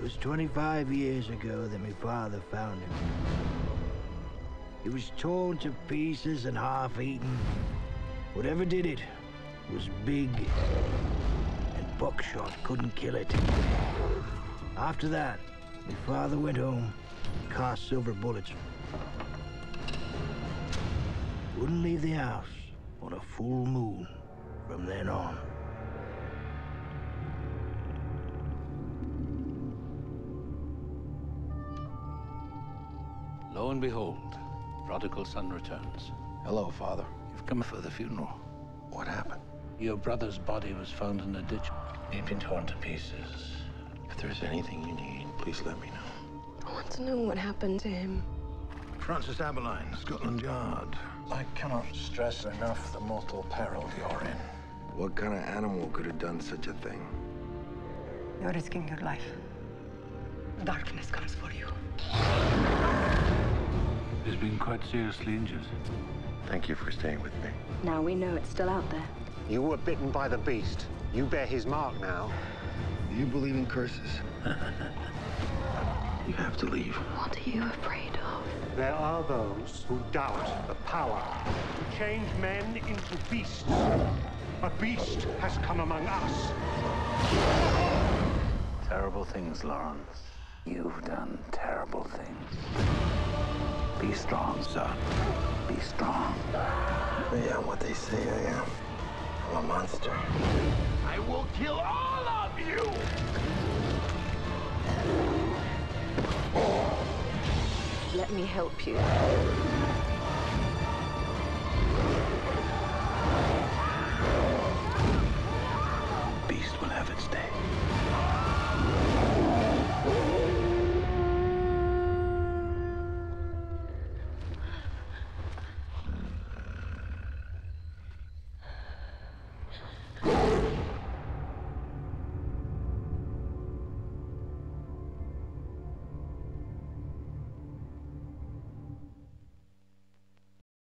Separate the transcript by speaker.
Speaker 1: It was 25 years ago that my father found him. He was torn to pieces and half-eaten. Whatever did it was big, and buckshot couldn't kill it. After that, my father went home, cast silver bullets. Wouldn't leave the house on a full moon from then on.
Speaker 2: Lo and behold, prodigal son returns.
Speaker 3: Hello, Father.
Speaker 2: You've come for the funeral.
Speaker 3: What happened?
Speaker 2: Your brother's body was found in a ditch. He'd been torn to pieces.
Speaker 3: If there's anything you need, please let me know.
Speaker 4: I want to know what happened to him.
Speaker 3: Francis Abberline, Scotland Yard.
Speaker 2: I cannot stress enough the mortal peril you're in.
Speaker 3: What kind of animal could have done such a thing?
Speaker 5: You're risking your life. Darkness comes for you.
Speaker 2: He's been quite seriously injured.
Speaker 3: Thank you for staying with me.
Speaker 4: Now we know it's still out there.
Speaker 6: You were bitten by the beast. You bear his mark now.
Speaker 3: Do you believe in curses? you have to leave.
Speaker 4: What are you afraid of?
Speaker 6: There are those who doubt the power to change men into beasts. A beast has come among us.
Speaker 2: Terrible things, Lawrence. You've done terrible things. Be strong, son. Be strong.
Speaker 3: Yeah, what they say I am. I'm a monster.
Speaker 1: I will kill all of you!
Speaker 4: Let me help you.